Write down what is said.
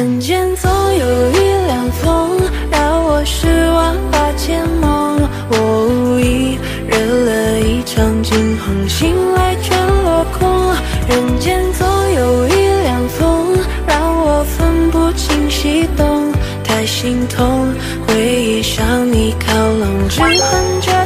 人间总有一两风，让我失望化千梦。我无意惹了一场惊鸿，醒来全落空。人间总有一两风，让我分不清西东。太心痛，回忆向你靠拢，只恨这。